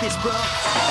this, bro.